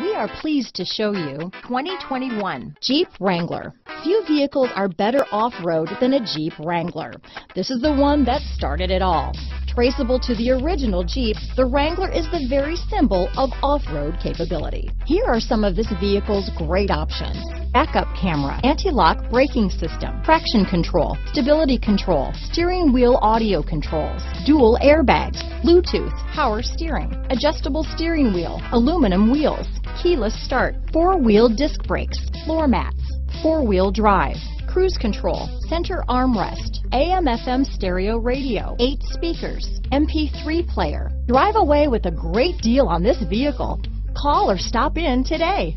We are pleased to show you 2021 Jeep Wrangler. Few vehicles are better off-road than a Jeep Wrangler. This is the one that started it all. Traceable to the original Jeep, the Wrangler is the very symbol of off-road capability. Here are some of this vehicle's great options. Backup camera, anti-lock braking system, traction control, stability control, steering wheel audio controls, dual airbags, Bluetooth, power steering, adjustable steering wheel, aluminum wheels, keyless start, four-wheel disc brakes, floor mats, four-wheel drive, cruise control, center armrest, AM FM stereo radio, eight speakers, MP3 player. Drive away with a great deal on this vehicle. Call or stop in today.